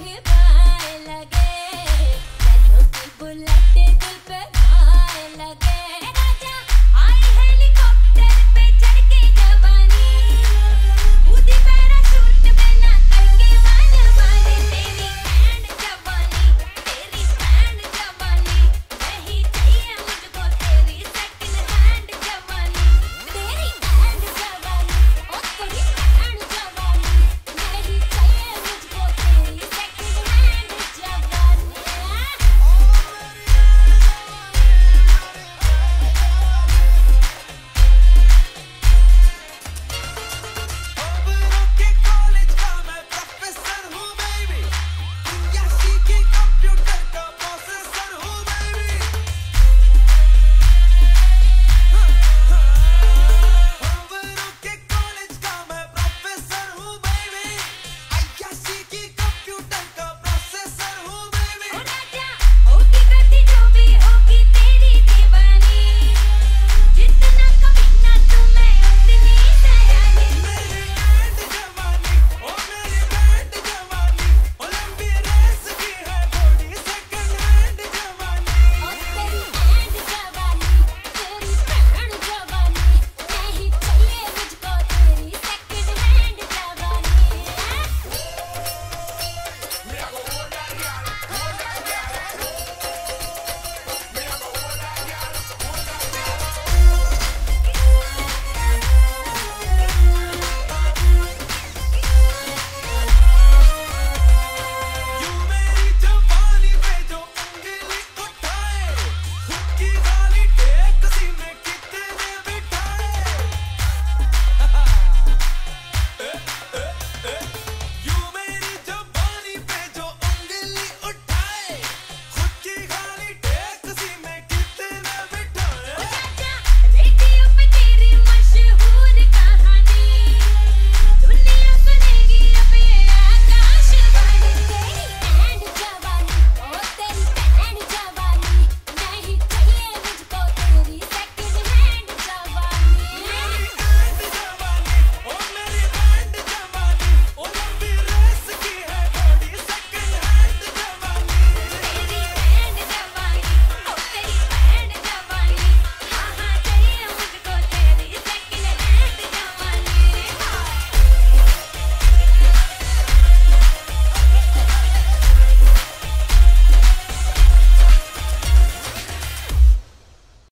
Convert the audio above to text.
भी लगे। बुलेट